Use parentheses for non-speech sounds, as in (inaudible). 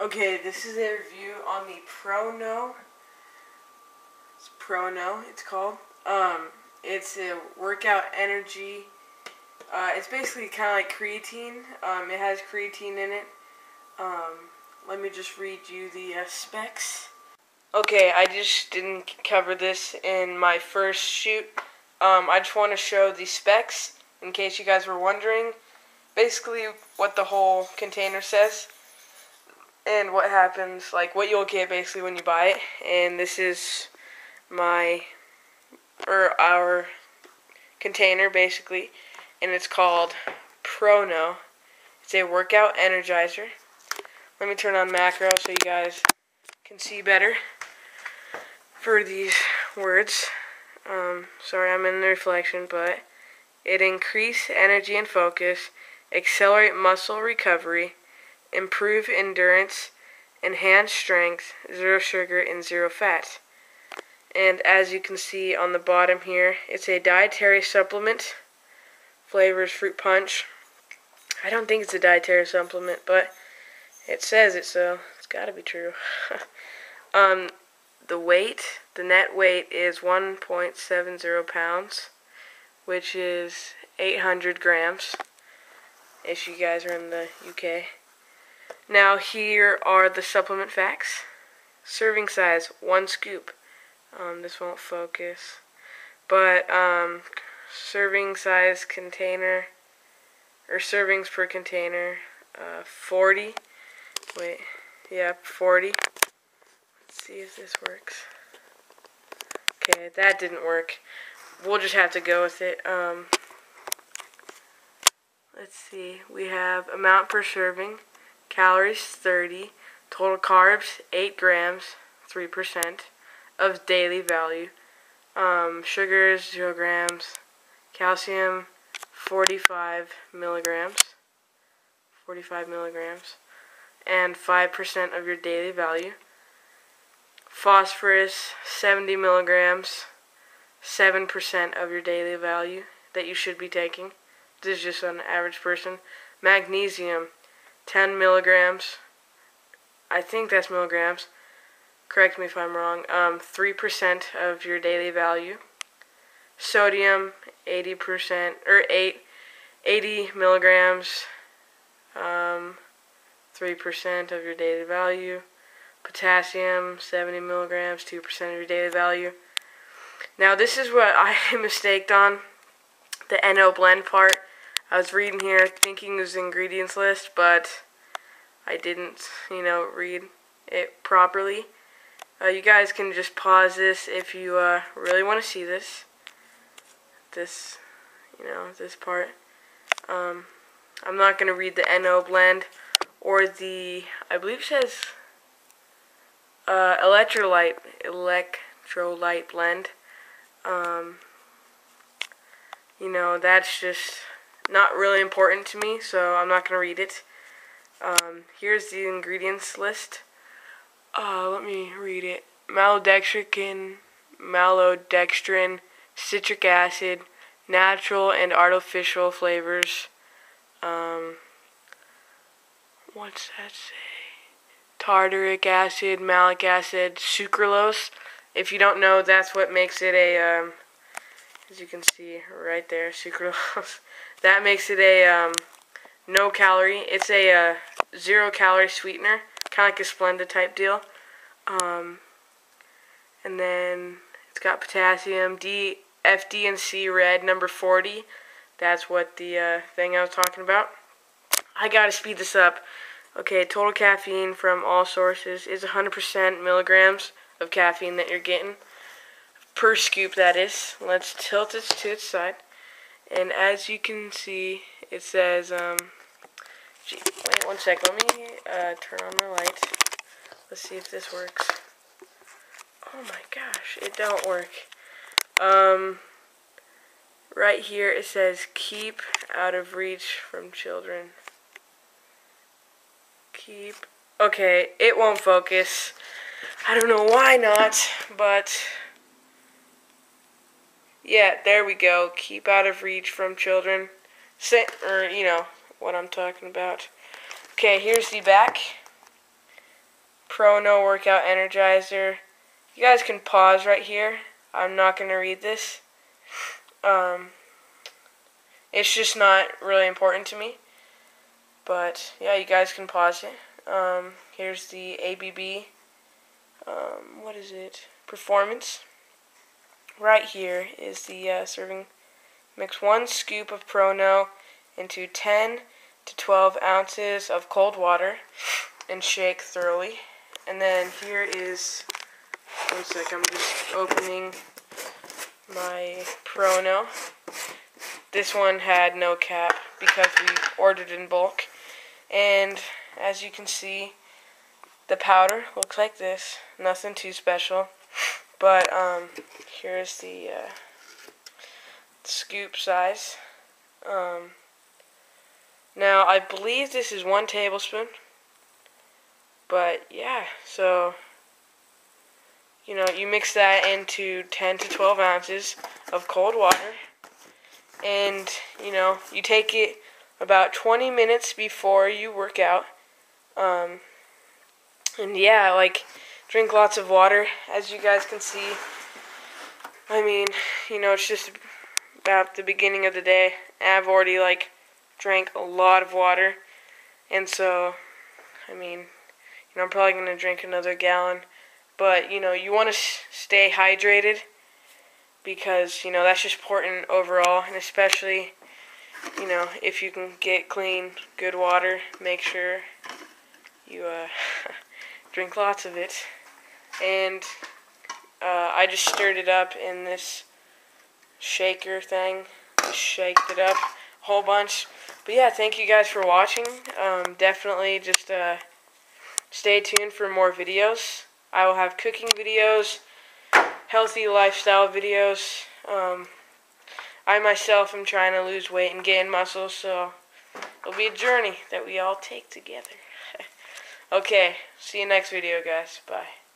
Okay, this is a review on the Pro No. It's Pro No, it's called. Um, it's a workout energy. Uh, it's basically kind of like creatine. Um, it has creatine in it. Um, let me just read you the uh, specs. Okay, I just didn't cover this in my first shoot. Um, I just want to show the specs in case you guys were wondering. Basically, what the whole container says and what happens, like what you'll get basically when you buy it. And this is my or our container basically, and it's called Pro No. It's a workout energizer. Let me turn on macro so you guys can see better for these words. Um, sorry, I'm in the reflection, but it increase energy and focus, accelerate muscle recovery, improve endurance, enhance strength, zero sugar, and zero fat. And as you can see on the bottom here, it's a dietary supplement. Flavors fruit punch. I don't think it's a dietary supplement, but it says it, so it's got to be true. (laughs) um, the weight, the net weight is 1.70 pounds, which is 800 grams. If you guys are in the UK. Now here are the supplement facts. Serving size, one scoop. Um, this won't focus. But um, serving size container, or servings per container, uh, 40. Wait, yeah, 40. Let's see if this works. Okay, that didn't work. We'll just have to go with it. Um, let's see. We have amount per serving calories 30, total carbs 8 grams, 3% of daily value, um, sugars 0 grams, calcium 45 milligrams, 45 milligrams, and 5% of your daily value, phosphorus 70 milligrams, 7% of your daily value that you should be taking. This is just an average person. Magnesium 10 milligrams. I think that's milligrams. Correct me if I'm wrong. Um, 3% of your daily value. Sodium, 80%, or 8, 80 milligrams. Um, 3% of your daily value. Potassium, 70 milligrams, 2% of your daily value. Now, this is what I (laughs) mistaked on the NO blend part. I was reading here thinking it was ingredients list, but I didn't, you know, read it properly. Uh, you guys can just pause this if you uh, really want to see this. This, you know, this part. Um, I'm not going to read the NO blend or the, I believe it says uh, electrolyte, electrolyte blend. Um, you know, that's just not really important to me, so I'm not going to read it. Um, here's the ingredients list. Uh, let me read it. Maltodextrin, maltodextrin, citric acid, natural and artificial flavors. Um, what's that say? Tartaric acid, malic acid, sucralose. If you don't know, that's what makes it a, um, as you can see right there, sucralose. (laughs) That makes it a um, no calorie. It's a uh, zero calorie sweetener, kind of like a Splenda type deal. Um, and then it's got potassium, D, F, D, and C red, number 40. That's what the uh, thing I was talking about. I gotta speed this up. Okay, total caffeine from all sources is 100% milligrams of caffeine that you're getting. Per scoop, that is. Let's tilt it to its side. And as you can see, it says, um, gee, wait one sec, let me uh, turn on my light. Let's see if this works. Oh my gosh, it don't work. Um, right here it says, keep out of reach from children. Keep, okay, it won't focus. I don't know why not, but yeah, there we go. Keep out of reach from children. Sit, or, you know, what I'm talking about. Okay, here's the back. Pro No Workout Energizer. You guys can pause right here. I'm not going to read this. Um, it's just not really important to me. But yeah, you guys can pause it. Um, here's the ABB. Um, what is it? Performance. Right here is the uh, serving. Mix one scoop of Pro-No into 10 to 12 ounces of cold water and shake thoroughly. And then here is, one sec, I'm just opening my Pro-No. This one had no cap because we ordered in bulk. And as you can see, the powder looks like this. Nothing too special. But um, here's the uh, scoop size. Um, now, I believe this is one tablespoon. But, yeah, so, you know, you mix that into 10 to 12 ounces of cold water. And, you know, you take it about 20 minutes before you work out. Um, and, yeah, like, drink lots of water, as you guys can see. I mean, you know, it's just about the beginning of the day. I've already, like, drank a lot of water. And so, I mean, you know, I'm probably going to drink another gallon. But, you know, you want to stay hydrated because, you know, that's just important overall. And especially, you know, if you can get clean, good water, make sure you uh, (laughs) drink lots of it. And uh, I just stirred it up in this shaker thing. Just shaked it up a whole bunch. But yeah, thank you guys for watching. Um, definitely just uh, Stay tuned for more videos. I will have cooking videos, healthy lifestyle videos. Um, I myself am trying to lose weight and gain muscle, so it'll be a journey that we all take together. (laughs) okay, see you next video, guys. Bye.